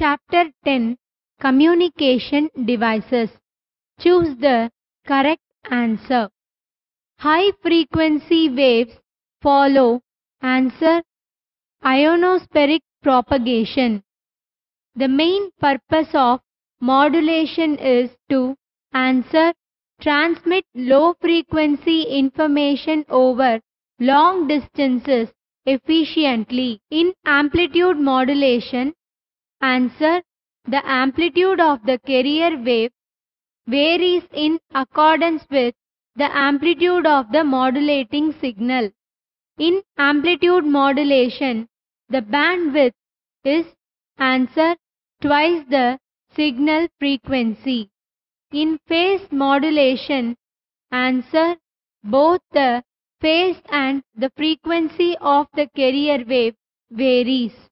Figure 10 Communication Devices. Choose the correct answer. High frequency waves follow answer ionospheric propagation. The main purpose of modulation is to answer transmit low frequency information over long distances efficiently. In amplitude modulation, answer the amplitude of the carrier wave varies in accordance with the amplitude of the modulating signal. In amplitude modulation, the bandwidth is answer twice the signal frequency. In phase modulation, answer both the phase and the frequency of the carrier wave varies.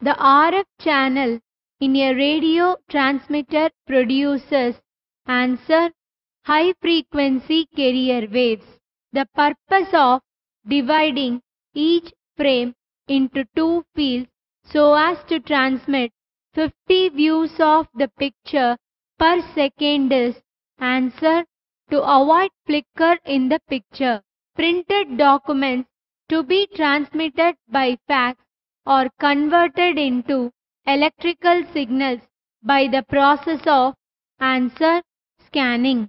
The RF channel in a radio transmitter produces answer high frequency carrier waves. The purpose of dividing each frame into two fields so as to transmit 50 views of the picture per second is answer to avoid flicker in the picture. Printed documents to be transmitted by fax or converted into electrical signals by the process of answer scanning.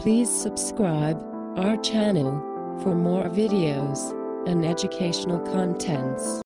Please subscribe our channel for more videos and educational contents.